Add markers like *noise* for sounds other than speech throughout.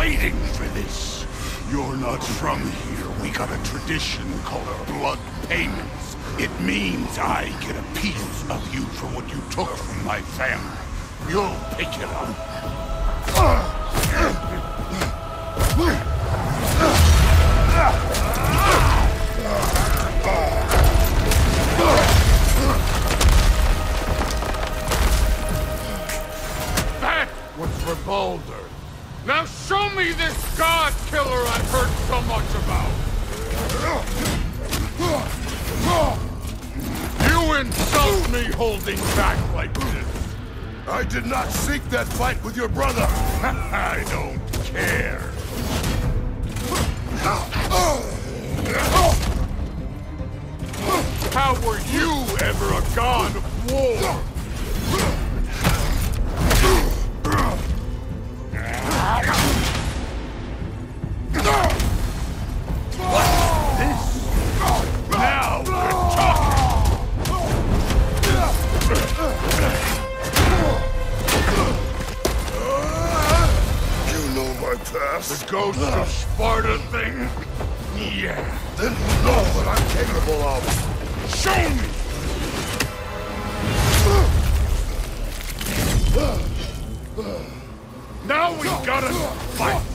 waiting for this. You're not from here. We got a tradition called blood payments. It means I get a piece of you for what you took from my family. You'll pick it up. That was for Baldur. Now show me this god killer I've heard so much about. You insult me holding back like this. I did not seek that fight with your brother. *laughs* I don't care. How were you ever a god of war? The ghost of Sparta thing? Yeah. Then you know what I'm capable of. Show me! Now we gotta fight!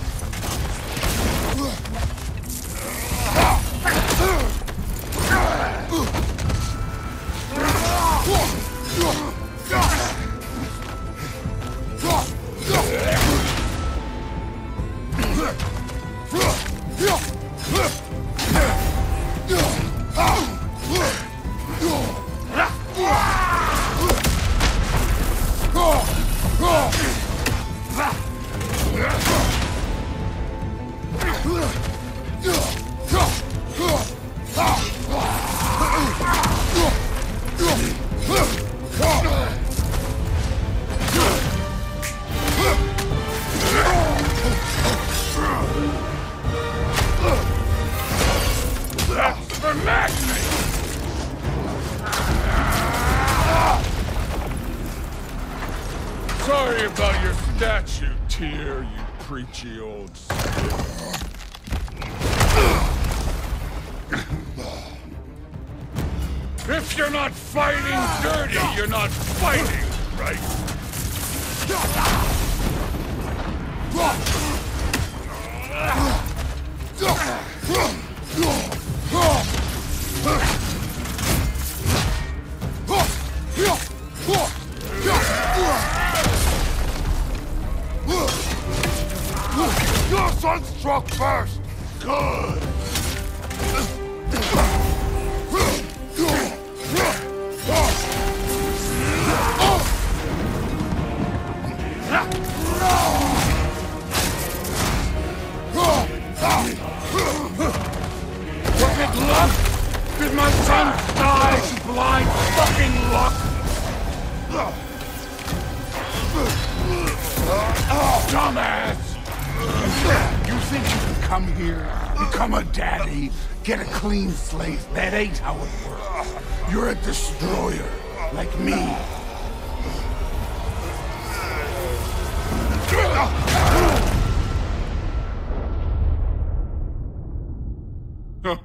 Sorry about your statue, Tyr, you preachy old stiff. If you're not fighting dirty, you're not fighting, right? Your son struck first. Good. Oh, dumbass! You think you can come here, become a daddy, get a clean slate? That ain't how it works. You're a destroyer, like me.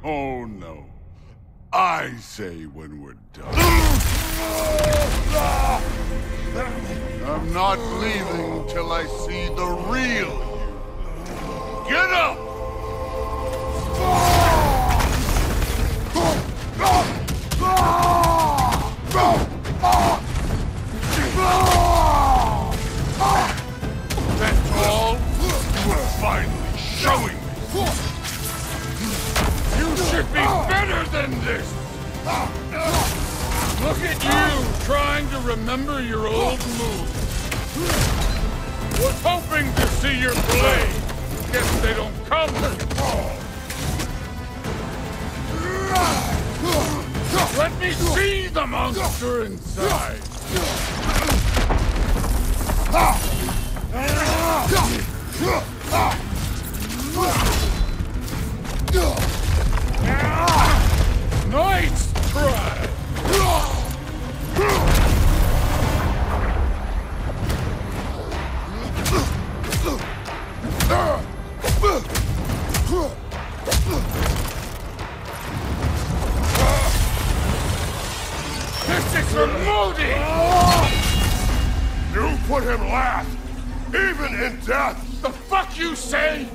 Oh no. I say when we're done. I'm not leaving till I see the real you. Get up! That's all? You are finally showing me. You should be better than this! Look at you, trying to remember your old moves. Was hoping to see your blade. Guess they don't come with all. Let me see the monster inside. Nice put him last, even in death. The fuck you say?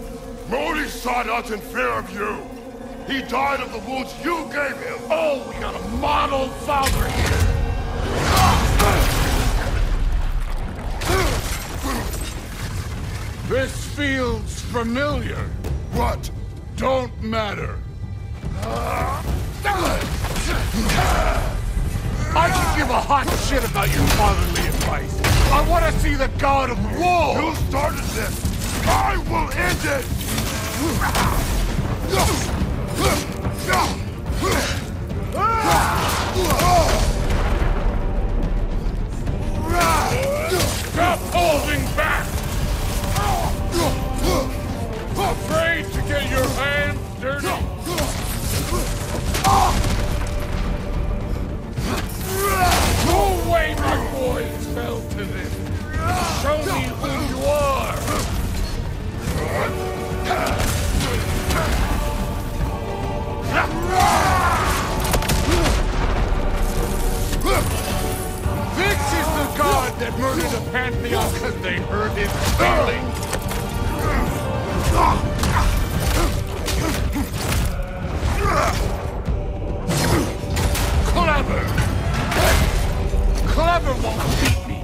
Modi sought us in fear of you. He died of the wounds you gave him. Oh, we got a model father here. This feels familiar. What? Don't matter. Ah. I can give a hot shit about your fatherly advice. I want to see the god of war. You started this. I will end it. *laughs* Stop ah! ah! ah! That murdered the pantheon because they hurt his feelings. Clever! Clever won't beat me!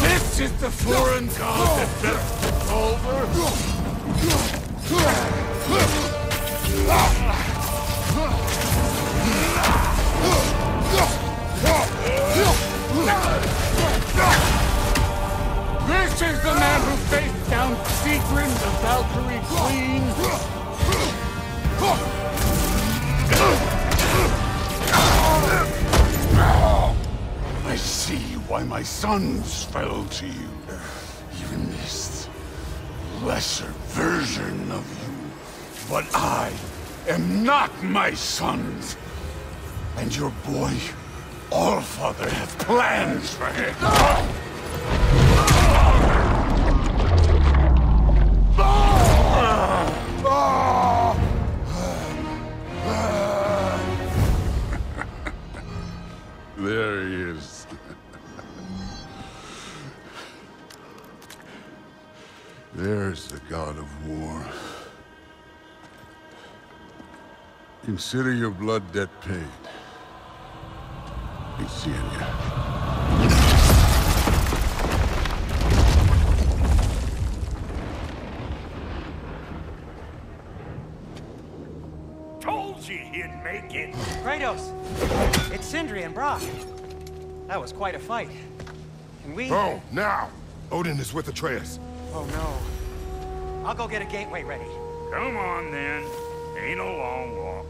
This is the foreign god why my sons fell to you. Even this lesser version of you. But I am not my sons. And your boy, Allfather, has plans for him. Consider your blood debt paid. Be seeing you. Told you he'd make it. Kratos! It's Sindri and Brok. That was quite a fight. And we... Oh, now. Odin is with Atreus. Oh, no. I'll go get a gateway ready. Come on then. Ain't a long walk.